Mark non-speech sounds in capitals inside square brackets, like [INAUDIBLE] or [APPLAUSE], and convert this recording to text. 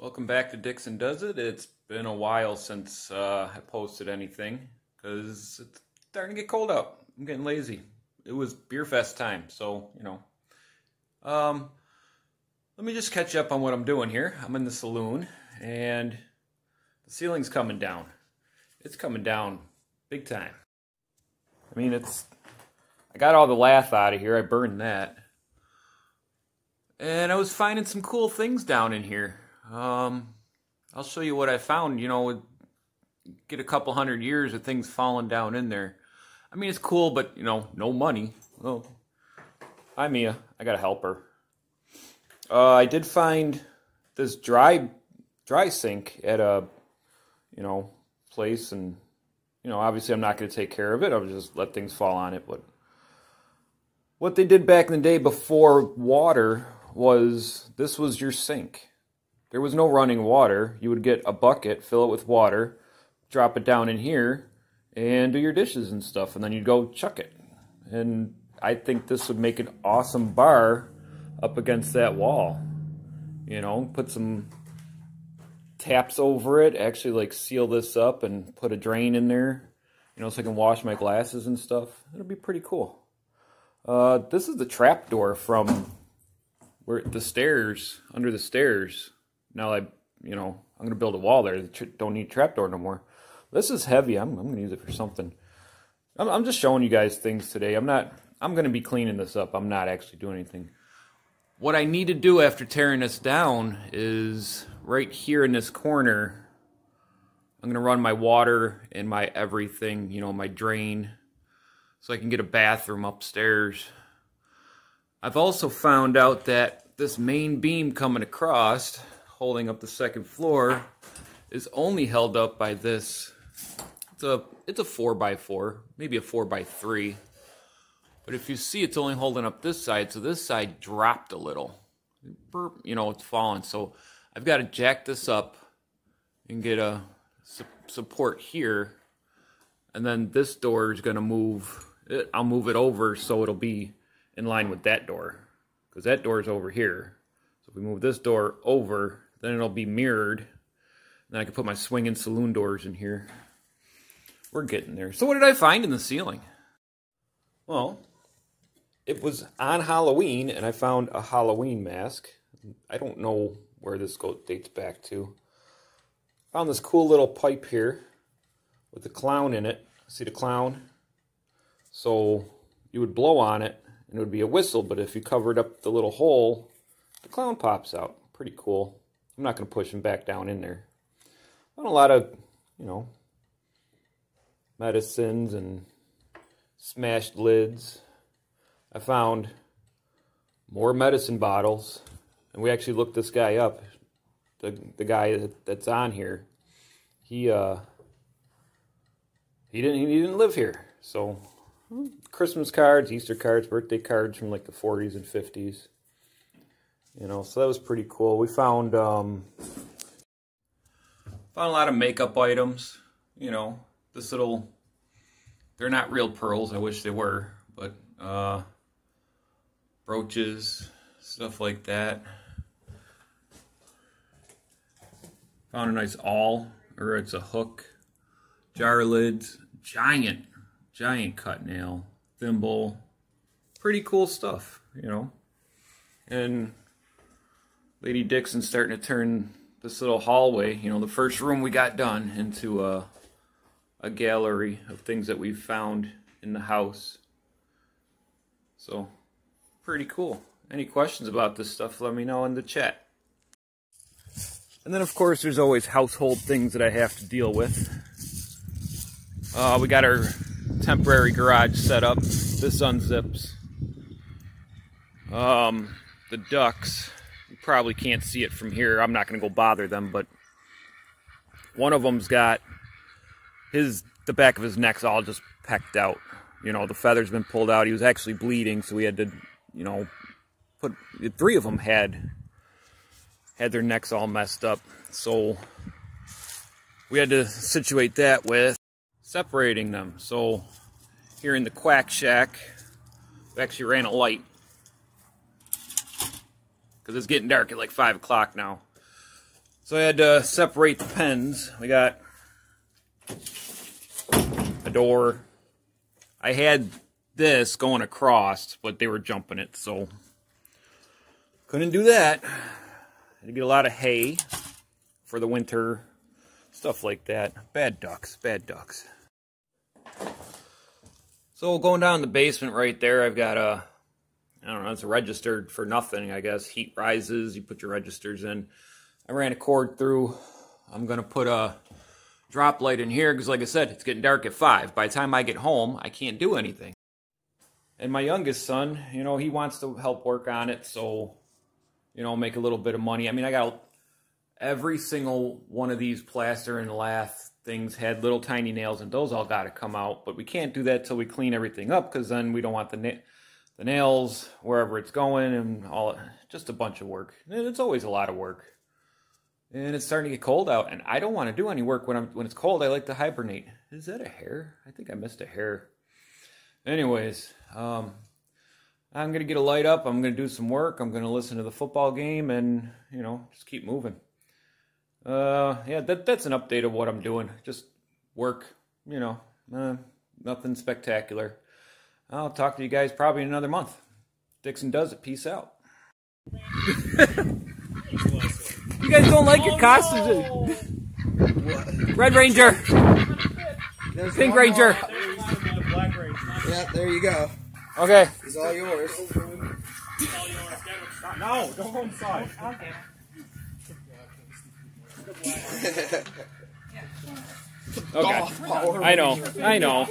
Welcome back to Dixon Does It. It's been a while since uh, I posted anything because it's starting to get cold out. I'm getting lazy. It was beer fest time, so you know. Um, let me just catch up on what I'm doing here. I'm in the saloon, and the ceiling's coming down. It's coming down big time. I mean, it's. I got all the lath out of here. I burned that. And I was finding some cool things down in here. Um, I'll show you what I found. You know, get a couple hundred years of things falling down in there. I mean, it's cool, but you know, no money. Oh, hi Mia. I got a helper. Uh, I did find this dry dry sink at a you know place, and you know, obviously, I'm not going to take care of it. I'll just let things fall on it. But what they did back in the day before water was this was your sink there was no running water. You would get a bucket, fill it with water, drop it down in here, and do your dishes and stuff, and then you'd go chuck it. And I think this would make an awesome bar up against that wall. You know, put some taps over it, actually like seal this up and put a drain in there, you know, so I can wash my glasses and stuff. It'll be pretty cool. Uh, this is the trap door from where the stairs, under the stairs now I, you know, I'm going to build a wall there. Don't need trapdoor no more. This is heavy. I'm, I'm going to use it for something. I'm, I'm just showing you guys things today. I'm not, I'm going to be cleaning this up. I'm not actually doing anything. What I need to do after tearing this down is right here in this corner, I'm going to run my water and my everything, you know, my drain, so I can get a bathroom upstairs. I've also found out that this main beam coming across holding up the second floor is only held up by this. It's a it's a four by four, maybe a four by three. But if you see, it's only holding up this side, so this side dropped a little. You know, it's falling. So I've got to jack this up and get a su support here, and then this door is going to move. It, I'll move it over so it'll be in line with that door, because that door is over here. So if we move this door over, then it'll be mirrored. Then I can put my swinging saloon doors in here. We're getting there. So what did I find in the ceiling? Well, it was on Halloween, and I found a Halloween mask. I don't know where this dates back to. Found this cool little pipe here with the clown in it. See the clown? So you would blow on it, and it would be a whistle, but if you covered up the little hole, the clown pops out. Pretty cool. I'm not going to push him back down in there. Found a lot of, you know, medicines and smashed lids. I found more medicine bottles, and we actually looked this guy up. The the guy that, that's on here, he uh he didn't he didn't live here. So Christmas cards, Easter cards, birthday cards from like the 40s and 50s. You know, so that was pretty cool. We found um, found a lot of makeup items. You know, this little they're not real pearls. I wish they were, but uh, brooches, stuff like that. Found a nice awl, or it's a hook. Jar lids, giant, giant cut nail, thimble. Pretty cool stuff, you know. And Lady Dixon starting to turn this little hallway, you know, the first room we got done, into a, a gallery of things that we've found in the house. So, pretty cool. Any questions about this stuff, let me know in the chat. And then, of course, there's always household things that I have to deal with. Uh, we got our temporary garage set up. This unzips. Um, the ducks probably can't see it from here. I'm not going to go bother them, but one of them's got his the back of his neck's all just pecked out. You know, the feather's been pulled out. He was actually bleeding, so we had to, you know, put three of them had had their necks all messed up. So we had to situate that with separating them. So here in the quack shack, we actually ran a light because it's getting dark at like 5 o'clock now. So I had to separate the pens. We got a door. I had this going across, but they were jumping it, so couldn't do that. To get a lot of hay for the winter, stuff like that. Bad ducks, bad ducks. So going down the basement right there, I've got a, I don't know, it's registered for nothing, I guess. Heat rises, you put your registers in. I ran a cord through. I'm going to put a drop light in here because, like I said, it's getting dark at 5. By the time I get home, I can't do anything. And my youngest son, you know, he wants to help work on it, so, you know, make a little bit of money. I mean, I got every single one of these plaster and lath things had little tiny nails and those all got to come out. But we can't do that till we clean everything up because then we don't want the, the nails wherever it's going and all. Just a bunch of work. And it's always a lot of work. And it's starting to get cold out, and I don't want to do any work when I'm when it's cold. I like to hibernate. Is that a hair? I think I missed a hair. Anyways, um, I'm gonna get a light up. I'm gonna do some work. I'm gonna listen to the football game, and you know, just keep moving. Uh, yeah, that that's an update of what I'm doing. Just work, you know, uh, nothing spectacular. I'll talk to you guys probably in another month. Dixon does it. Peace out. you guys don't like your oh, costumes? [LAUGHS] Red Ranger. There's Pink one Ranger. Yeah, there you go. Okay. It's all yours. No, don't go inside. Okay. Power I know. I know.